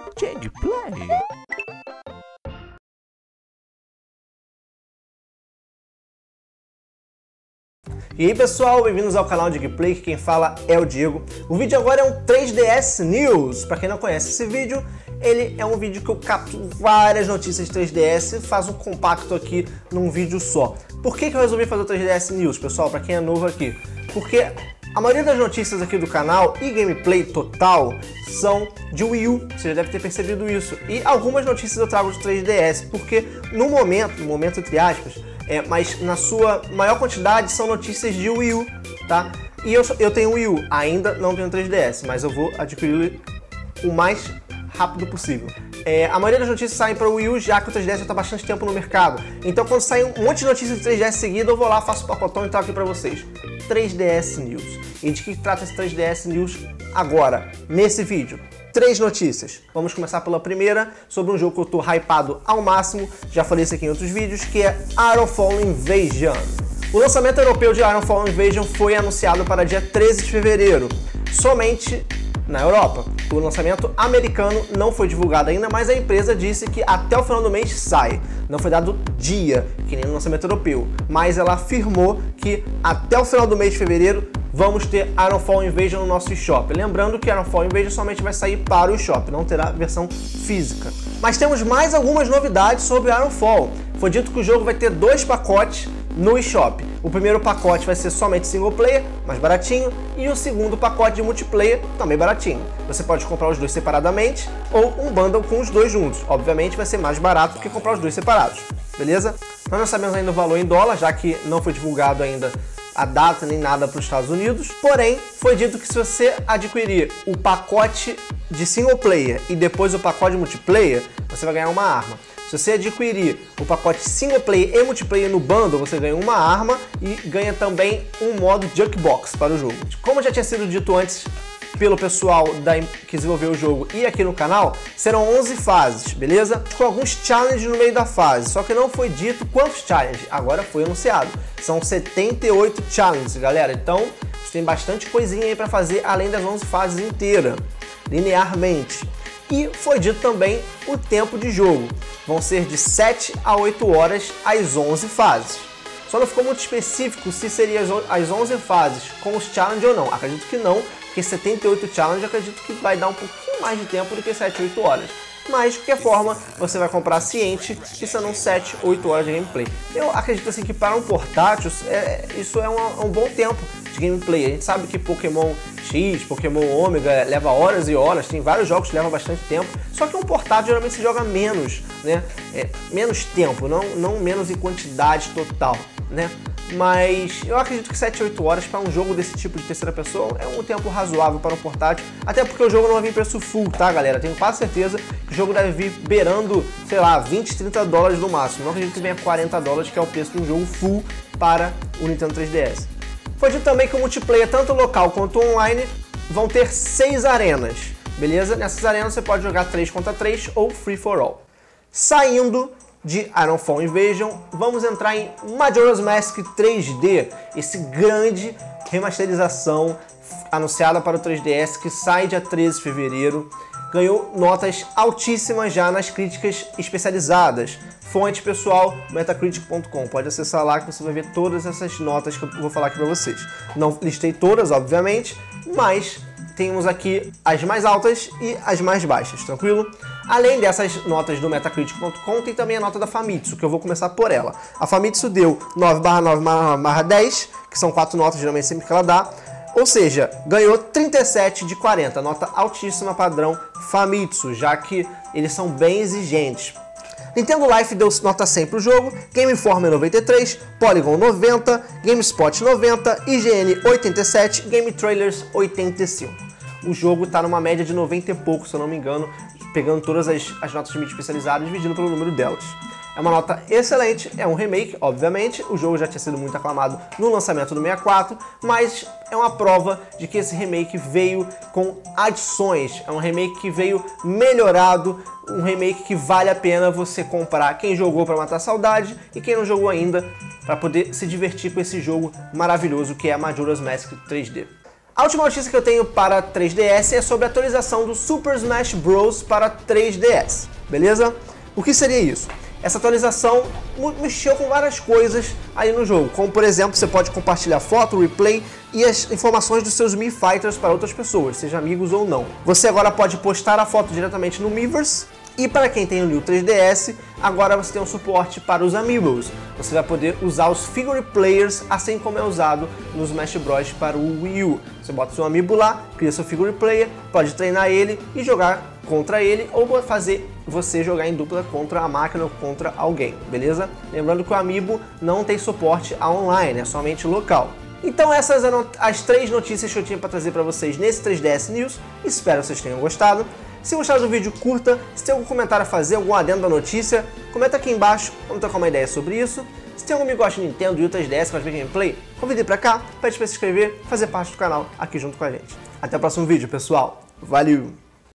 Play. E aí pessoal, bem-vindos ao canal Digplay, que quem fala é o Diego. O vídeo agora é um 3DS News. Para quem não conhece esse vídeo, ele é um vídeo que eu capto várias notícias de 3DS e faço um compacto aqui num vídeo só. Por que, que eu resolvi fazer o 3DS News, pessoal, para quem é novo aqui? Porque a maioria das notícias aqui do canal e gameplay total são de Wii U, você já deve ter percebido isso. E algumas notícias eu trago de 3DS, porque no momento, no momento entre aspas, é, mas na sua maior quantidade são notícias de Wii U, tá? E eu, eu tenho Wii U, ainda não tenho 3DS, mas eu vou adquirir o mais rápido possível. É, a maioria das notícias saem para o Wii U, já que o 3DS já está bastante tempo no mercado. Então quando sai um monte de notícias de 3DS seguida, eu vou lá, faço o pacotão e trago aqui para vocês. 3DS News. E de que trata esse 3DS News agora, nesse vídeo? Três notícias. Vamos começar pela primeira, sobre um jogo que eu tô hypado ao máximo, já falei isso aqui em outros vídeos, que é Ironfall Invasion. O lançamento europeu de Ironfall Invasion foi anunciado para dia 13 de fevereiro, somente na Europa. O lançamento americano não foi divulgado ainda, mas a empresa disse que até o final do mês sai. Não foi dado dia, que nem no lançamento europeu, mas ela afirmou que até o final do mês de fevereiro vamos ter Ironfall Invasion no nosso eShop. Lembrando que Ironfall Invasion somente vai sair para o eShop, não terá versão física. Mas temos mais algumas novidades sobre Ironfall. Foi dito que o jogo vai ter dois pacotes no eShop. O primeiro pacote vai ser somente single player, mais baratinho, e o segundo pacote de multiplayer, também baratinho. Você pode comprar os dois separadamente ou um bundle com os dois juntos. Obviamente vai ser mais barato do que comprar os dois separados, beleza? Nós não sabemos ainda o valor em dólar, já que não foi divulgado ainda a data nem nada para os Estados Unidos. Porém, foi dito que se você adquirir o pacote de single player e depois o pacote multiplayer, você vai ganhar uma arma. Se você adquirir o pacote single player e multiplayer no bundle, você ganha uma arma e ganha também um modo Junkbox para o jogo. Como já tinha sido dito antes pelo pessoal da, que desenvolveu o jogo e aqui no canal, serão 11 fases, beleza? Com alguns challenges no meio da fase, só que não foi dito quantos challenges, agora foi anunciado. São 78 challenges, galera, então tem bastante coisinha aí para fazer além das 11 fases inteiras, linearmente. E foi dito também o tempo de jogo. Vão ser de 7 a 8 horas as 11 fases. Só não ficou muito específico se seria as 11 fases com os challenges ou não. Acredito que não, porque 78 challenges acredito que vai dar um pouquinho mais de tempo do que 7 8 horas. Mas, de qualquer forma, você vai comprar ciente que serão 7, 8 horas de gameplay. Eu acredito assim que para um portátil, é, isso é um, é um bom tempo de gameplay. A gente sabe que Pokémon X, Pokémon Ômega leva horas e horas, tem vários jogos que levam bastante tempo, só que um portátil geralmente se joga menos, né? É, menos tempo, não, não menos em quantidade total, né? Mas eu acredito que 7, 8 horas para um jogo desse tipo de terceira pessoa é um tempo razoável para um portátil, até porque o jogo não vai vir preço full, tá galera? Tenho quase certeza que o jogo deve vir beirando, sei lá, 20, 30 dólares no máximo. Não acredito que venha 40 dólares, que é o preço de um jogo full para o Nintendo 3DS. Foi dito também que o multiplayer, tanto local quanto online, vão ter seis arenas, beleza? Nessas arenas você pode jogar 3 contra 3 ou Free for All. Saindo de Ironfall Invasion, vamos entrar em Majora's Mask 3D, esse grande remasterização anunciada para o 3DS que sai dia 13 de fevereiro. Ganhou notas altíssimas já nas críticas especializadas. Fonte pessoal, metacritic.com. Pode acessar lá que você vai ver todas essas notas que eu vou falar aqui para vocês. Não listei todas, obviamente, mas temos aqui as mais altas e as mais baixas, tranquilo? Além dessas notas do Metacritic.com, tem também a nota da Famitsu, que eu vou começar por ela. A Famitsu deu 9 9 10, que são quatro notas, geralmente sempre que ela dá. Ou seja, ganhou 37 de 40, nota altíssima padrão Famitsu, já que eles são bem exigentes. Nintendo Life deu nota 100 para o jogo, Game Informer 93, Polygon 90, GameSpot 90, IGN 87, Game Trailers 85. O jogo está numa média de 90 e pouco, se eu não me engano, pegando todas as, as notas de mídia especializadas e dividindo pelo número delas. É uma nota excelente, é um remake, obviamente, o jogo já tinha sido muito aclamado no lançamento do 64, mas é uma prova de que esse remake veio com adições, é um remake que veio melhorado, um remake que vale a pena você comprar quem jogou para matar saudade e quem não jogou ainda para poder se divertir com esse jogo maravilhoso que é Majora's Mask 3D. A última notícia que eu tenho para 3DS é sobre a atualização do Super Smash Bros. para 3DS, beleza? O que seria isso? Essa atualização mexeu com várias coisas aí no jogo, como por exemplo, você pode compartilhar foto, replay e as informações dos seus Mii Fighters para outras pessoas, seja amigos ou não. Você agora pode postar a foto diretamente no Miiverse e para quem tem o New 3DS, agora você tem um suporte para os Amiibos. Você vai poder usar os Figure Players, assim como é usado nos Smash Bros para o Wii U. Você bota seu Amiibo lá, cria seu Figure Player, pode treinar ele e jogar contra ele ou fazer você jogar em dupla contra a máquina ou contra alguém, beleza? Lembrando que o Amiibo não tem suporte a online, é somente local. Então essas eram as três notícias que eu tinha para trazer para vocês nesse 3DS News. Espero que vocês tenham gostado. Se gostaram do vídeo, curta. Se tem algum comentário a fazer, algum adendo da notícia, comenta aqui embaixo, vamos trocar uma ideia sobre isso. Se tem algum amigo que gosta de Nintendo e outras DS para ver gameplay, convide para cá, pede para se inscrever, fazer parte do canal aqui junto com a gente. Até o próximo vídeo, pessoal. Valeu!